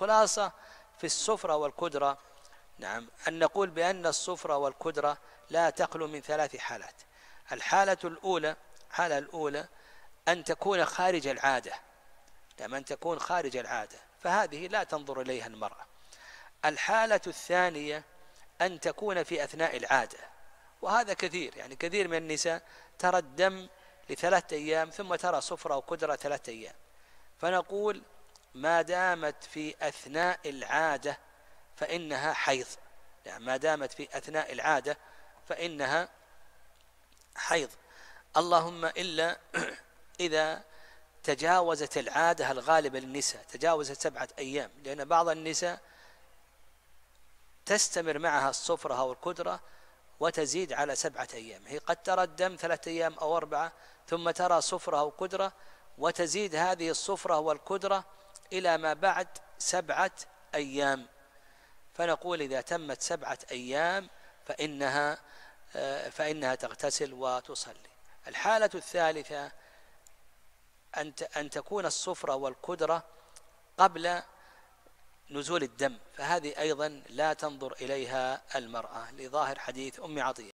الخلاصة في الصفرة والقدرة. نعم أن نقول بأن الصفرة والقدرة لا تخلو من ثلاث حالات. الحالة الأولى الحالة الأولى أن تكون خارج العادة. نعم أن تكون خارج العادة فهذه لا تنظر إليها المرأة. الحالة الثانية أن تكون في أثناء العادة وهذا كثير. يعني كثير من النساء ترى الدم لثلاثة أيام ثم ترى صفرة وقدرة ثلاثة أيام. فنقول ما دامت في أثناء العادة فإنها حيض. يعني ما دامت في أثناء العادة فإنها حيض. اللهم إلا إذا تجاوزت العادة الغالبة للنساء تجاوزت سبعة أيام لأن بعض النساء تستمر معها الصفرة أو القدرة وتزيد على سبعة أيام. هي قد ترى الدم ثلاثة أيام أو أربعة ثم ترى صفرة أو قدرة وتزيد هذه الصفرة والقدرة إلى ما بعد سبعة أيام. فنقول إذا تمت سبعة أيام فإنها فإنها تغتسل وتصلي. الحالة الثالثة أن أن تكون الصفرة والقدرة قبل نزول الدم. فهذه أيضا لا تنظر إليها المرأة لظاهر حديث أم عطية.